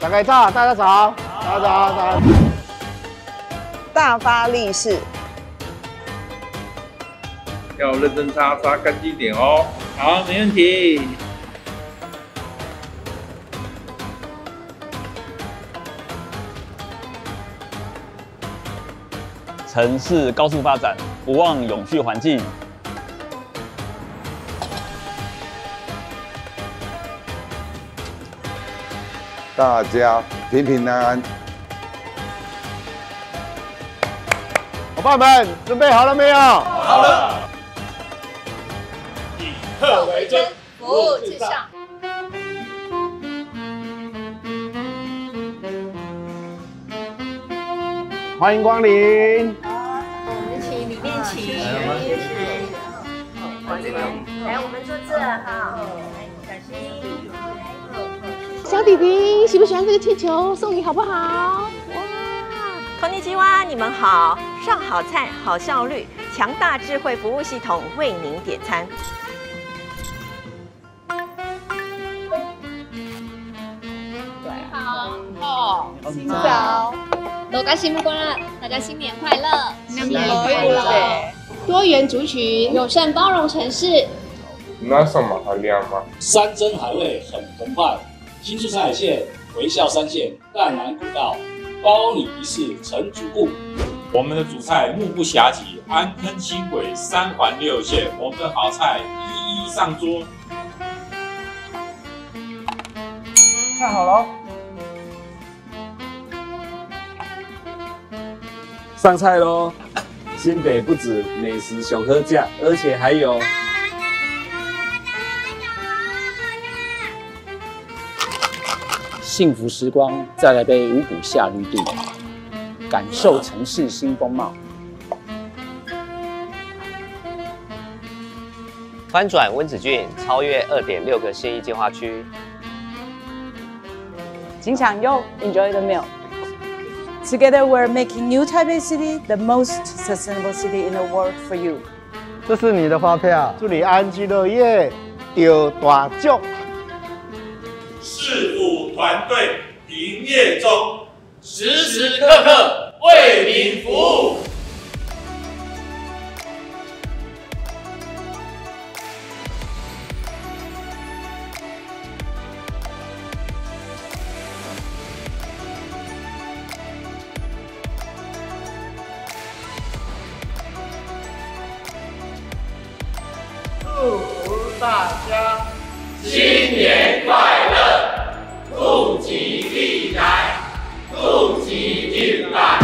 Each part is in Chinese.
大概大，大家早，大家早，大家大发利市，要认真擦，擦干净点哦。好，没问题。城市高速发展，不忘永续环境。大家平平安安。伙伴们准备好了没有？好了。以客为尊，服务至上。欢迎光临。我们请里面请，来，我们坐这哈，小心。小弟弟喜不喜欢这个气球？送你好不好？哇！空尼基蛙，你们好，上好菜，好效率，强大智慧服务系统为您点餐。好，好，新早。大家新年快乐！大家新年快乐！新年快乐！多元族群，友善包容城市。那什么好料吗？山珍海味很澎湃，新蔬菜海鲜，微笑三线，淡南古道，包你一世成主顾。我们的主菜目不暇接，安坑轻轨三环六线，我们的好菜一一上桌。菜好了。上菜喽！新北不止美食小特价，而且还有幸福时光，再来杯五谷夏绿地，感受城市新风貌。翻转温子俊，超越二点六个新一计划区。请享用，Enjoy the meal。Together, we're making New Taipei City the most sustainable city in the world for you. 这是你的发票，祝你安居乐业，丢大奖。团队营业中，时时刻刻为民服务。祝福大家。新年快乐，兔吉利来，兔吉进来。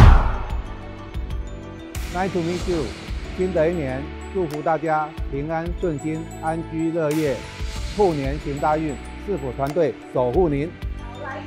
Nice to meet you，新的一年，祝福大家平安顺心，安居乐业，兔年行大运，四府团队守护您。来